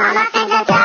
Mama sends a